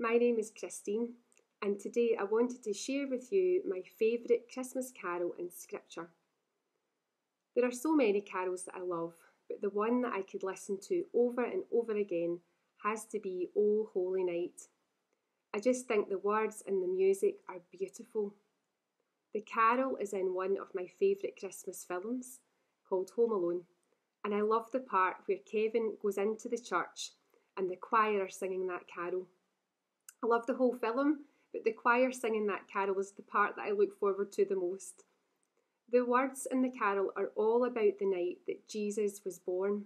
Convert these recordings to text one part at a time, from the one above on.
My name is Christine, and today I wanted to share with you my favourite Christmas carol in Scripture. There are so many carols that I love, but the one that I could listen to over and over again has to be O Holy Night. I just think the words and the music are beautiful. The carol is in one of my favourite Christmas films called Home Alone, and I love the part where Kevin goes into the church and the choir are singing that carol. I love the whole film, but the choir singing that carol is the part that I look forward to the most. The words in the carol are all about the night that Jesus was born,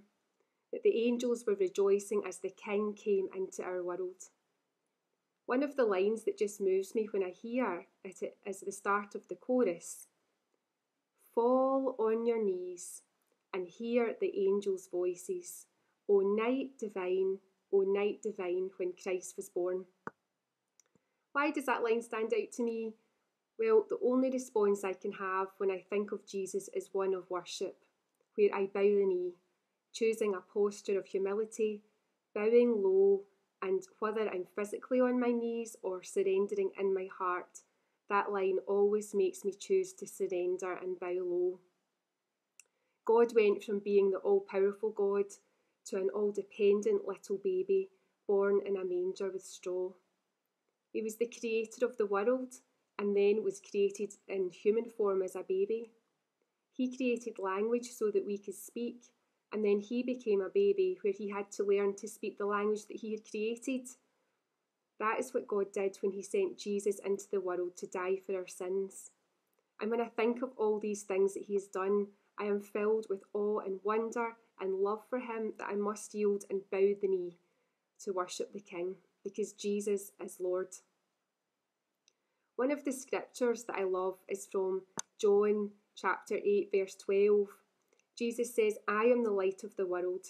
that the angels were rejoicing as the King came into our world. One of the lines that just moves me when I hear it is the start of the chorus Fall on your knees and hear the angels' voices, O night divine, O night divine when Christ was born. Why does that line stand out to me? Well, the only response I can have when I think of Jesus is one of worship, where I bow the knee, choosing a posture of humility, bowing low, and whether I'm physically on my knees or surrendering in my heart, that line always makes me choose to surrender and bow low. God went from being the all powerful God to an all dependent little baby born in a manger with straw. He was the creator of the world and then was created in human form as a baby. He created language so that we could speak, and then he became a baby where he had to learn to speak the language that he had created. That is what God did when he sent Jesus into the world to die for our sins. And when I think of all these things that he has done, I am filled with awe and wonder and love for him that I must yield and bow the knee to worship the King because Jesus is Lord. One of the scriptures that I love is from John chapter 8, verse 12. Jesus says, I am the light of the world.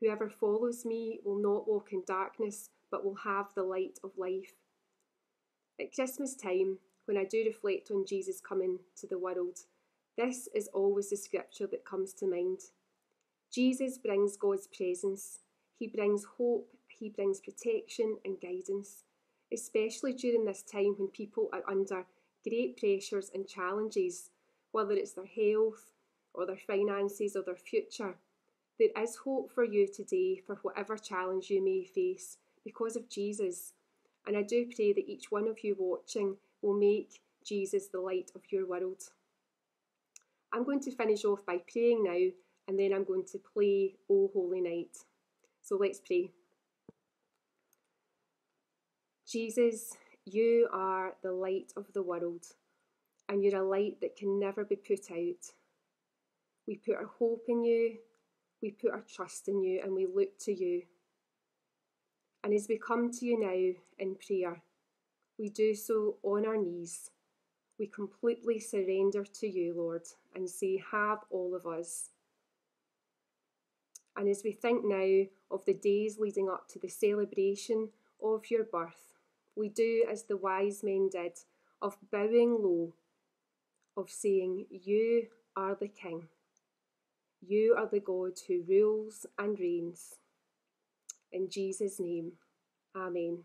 Whoever follows me will not walk in darkness, but will have the light of life. At Christmas time, when I do reflect on Jesus coming to the world, this is always the scripture that comes to mind. Jesus brings God's presence, He brings hope, He brings protection and guidance, especially during this time when people are under great pressures and challenges, whether it's their health or their finances or their future. There is hope for you today for whatever challenge you may face because of Jesus. And I do pray that each one of you watching will make Jesus the light of your world. I'm going to finish off by praying now and then I'm going to play O Holy Night. So let's pray. Jesus, you are the light of the world, and you're a light that can never be put out. We put our hope in you, we put our trust in you, and we look to you. And as we come to you now in prayer, we do so on our knees we completely surrender to you, Lord, and say, Have all of us. And as we think now of the days leading up to the celebration of your birth, we do as the wise men did, of bowing low, of saying, You are the King. You are the God who rules and reigns. In Jesus' name, Amen.